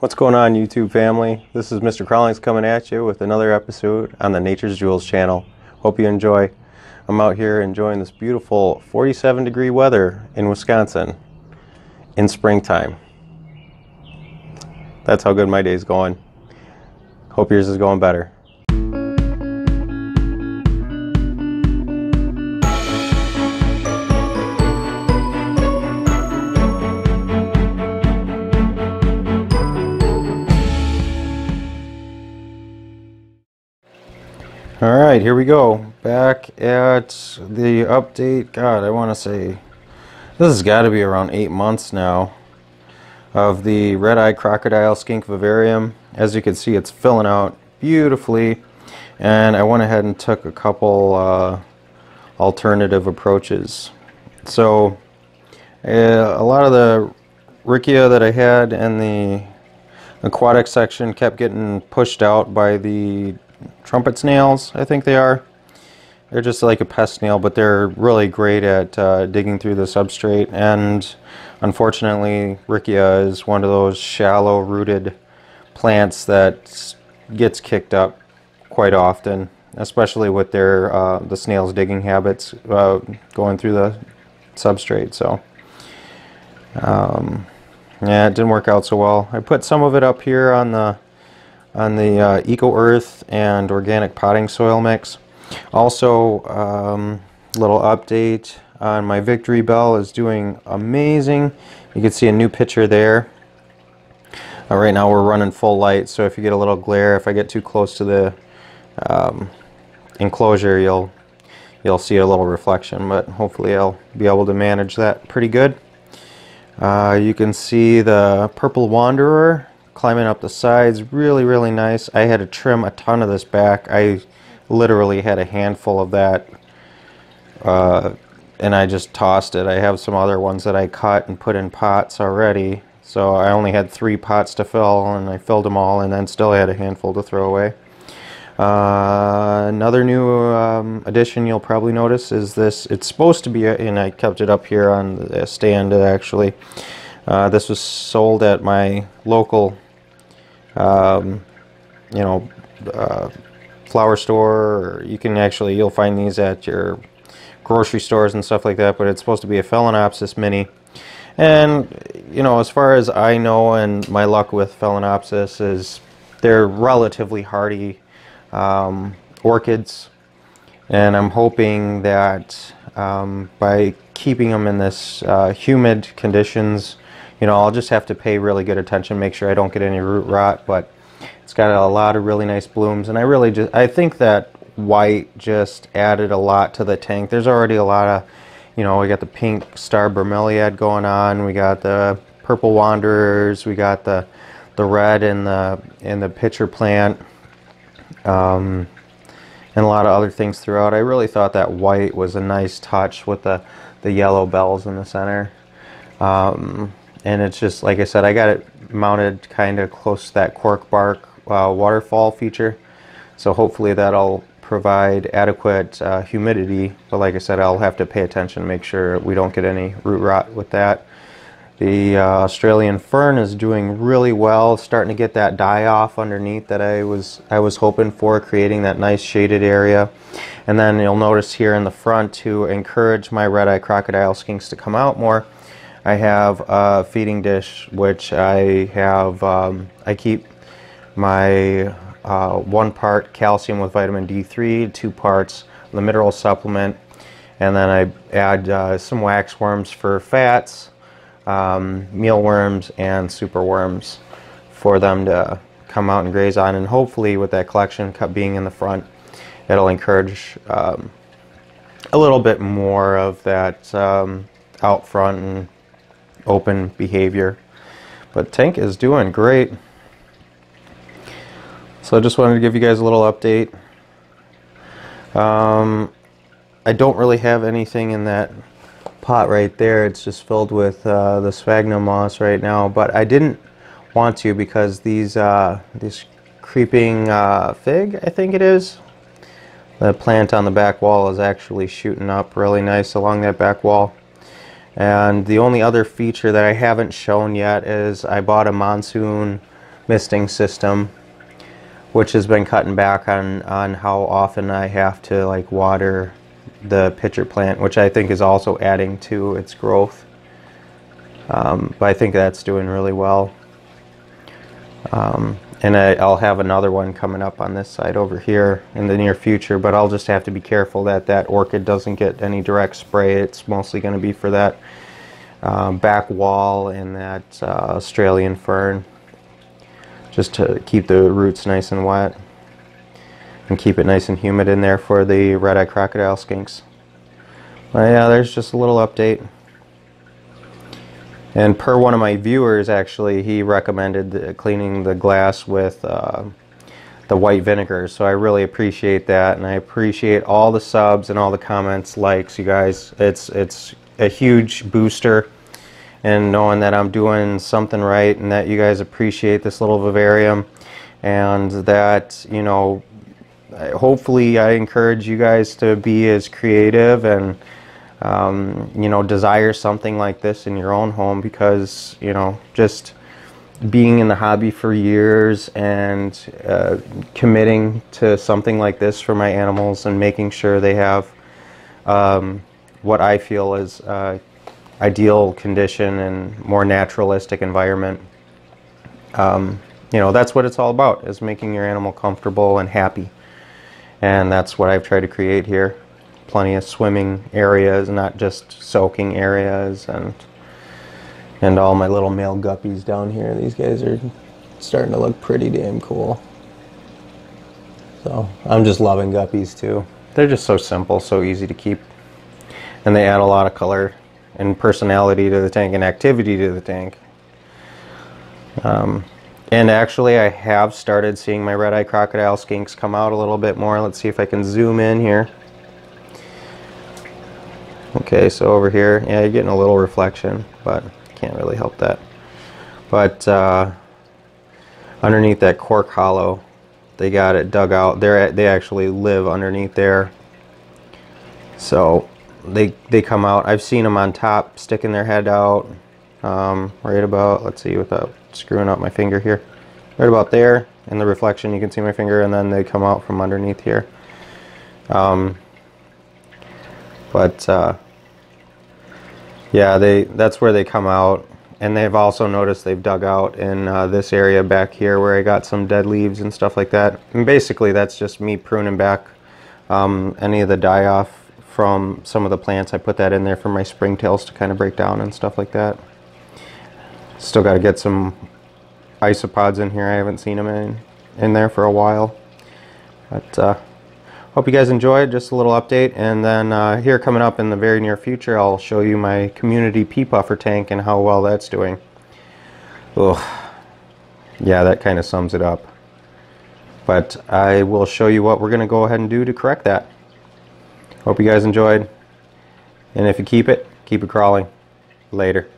What's going on YouTube family? This is Mr. Crawlings coming at you with another episode on the Nature's Jewels channel. Hope you enjoy. I'm out here enjoying this beautiful 47 degree weather in Wisconsin in springtime. That's how good my day's going. Hope yours is going better. All right, here we go. Back at the update. God, I want to say this has got to be around eight months now of the red-eyed crocodile skink vivarium. As you can see, it's filling out beautifully, and I went ahead and took a couple uh, alternative approaches. So uh, a lot of the riccia that I had in the aquatic section kept getting pushed out by the trumpet snails, I think they are. They're just like a pest snail, but they're really great at uh, digging through the substrate. And unfortunately, Riccia is one of those shallow rooted plants that gets kicked up quite often, especially with their uh, the snail's digging habits uh, going through the substrate. So, um, yeah, it didn't work out so well. I put some of it up here on the on the uh, Eco Earth and organic potting soil mix. Also, um, little update on my Victory Bell is doing amazing. You can see a new picture there. Uh, right now we're running full light, so if you get a little glare, if I get too close to the um, enclosure, you'll you'll see a little reflection, but hopefully I'll be able to manage that pretty good. Uh, you can see the Purple Wanderer climbing up the sides. Really really nice. I had to trim a ton of this back. I literally had a handful of that uh, and I just tossed it. I have some other ones that I cut and put in pots already. So I only had three pots to fill and I filled them all and then still had a handful to throw away. Uh, another new um, addition you'll probably notice is this. It's supposed to be and I kept it up here on the stand actually. Uh, this was sold at my local um, you know, uh, flower store. you can actually, you'll find these at your grocery stores and stuff like that, but it's supposed to be a Phalaenopsis mini. And, you know, as far as I know and my luck with Phalaenopsis is they're relatively hardy um, orchids. And I'm hoping that um, by keeping them in this uh, humid conditions, you know, I'll just have to pay really good attention, make sure I don't get any root rot, but it's got a lot of really nice blooms, and I really just, I think that white just added a lot to the tank. There's already a lot of, you know, we got the pink star bromeliad going on, we got the purple wanderers, we got the the red in the in the pitcher plant, um, and a lot of other things throughout. I really thought that white was a nice touch with the the yellow bells in the center. Um, and it's just like I said I got it mounted kind of close to that cork bark uh, waterfall feature. So hopefully that'll provide adequate uh, humidity. But like I said I'll have to pay attention to make sure we don't get any root rot with that. The uh, Australian fern is doing really well starting to get that die off underneath that I was I was hoping for creating that nice shaded area. And then you'll notice here in the front to encourage my red-eye crocodile skinks to come out more I have a feeding dish which I have, um, I keep my uh, one part calcium with vitamin D3, two parts the mineral supplement, and then I add uh, some waxworms for fats, um, mealworms, and superworms for them to come out and graze on. And hopefully with that collection cut being in the front, it'll encourage um, a little bit more of that um, out front and open behavior. But Tank is doing great. So I just wanted to give you guys a little update. Um, I don't really have anything in that pot right there. It's just filled with uh, the sphagnum moss right now. But I didn't want to because these uh, these creeping uh, fig, I think it is, the plant on the back wall is actually shooting up really nice along that back wall. And the only other feature that I haven't shown yet is I bought a monsoon misting system, which has been cutting back on, on how often I have to like water the pitcher plant, which I think is also adding to its growth. Um, but I think that's doing really well. Um, and I, I'll have another one coming up on this side over here in the near future, but I'll just have to be careful that that orchid doesn't get any direct spray. It's mostly going to be for that um, back wall and that uh, Australian fern, just to keep the roots nice and wet and keep it nice and humid in there for the red-eye crocodile skinks. but yeah, there's just a little update. And per one of my viewers, actually, he recommended the, cleaning the glass with uh, the white vinegar. So I really appreciate that, and I appreciate all the subs and all the comments, likes, you guys. It's it's a huge booster, and knowing that I'm doing something right, and that you guys appreciate this little vivarium, and that you know, hopefully, I encourage you guys to be as creative and um, you know, desire something like this in your own home because, you know, just being in the hobby for years and uh, committing to something like this for my animals and making sure they have um, what I feel is uh, ideal condition and more naturalistic environment. Um, you know, that's what it's all about, is making your animal comfortable and happy. And that's what I've tried to create here plenty of swimming areas, not just soaking areas, and and all my little male guppies down here. These guys are starting to look pretty damn cool. So I'm just loving guppies too. They're just so simple, so easy to keep, and they add a lot of color and personality to the tank and activity to the tank. Um, and actually, I have started seeing my red-eye crocodile skinks come out a little bit more. Let's see if I can zoom in here. Okay, so over here, yeah, you're getting a little reflection, but can't really help that. But uh, underneath that cork hollow, they got it dug out. They they actually live underneath there. So they they come out. I've seen them on top, sticking their head out, um, right about. Let's see, without screwing up my finger here, right about there. In the reflection, you can see my finger, and then they come out from underneath here. Um, but uh, yeah, they that's where they come out. And they've also noticed they've dug out in uh, this area back here where I got some dead leaves and stuff like that. And basically that's just me pruning back um, any of the die-off from some of the plants. I put that in there for my springtails to kind of break down and stuff like that. Still got to get some isopods in here. I haven't seen them in, in there for a while. But uh, Hope you guys enjoyed, just a little update. And then uh, here coming up in the very near future, I'll show you my community pea puffer tank and how well that's doing. Ugh. Yeah, that kind of sums it up. But I will show you what we're going to go ahead and do to correct that. Hope you guys enjoyed. And if you keep it, keep it crawling. Later.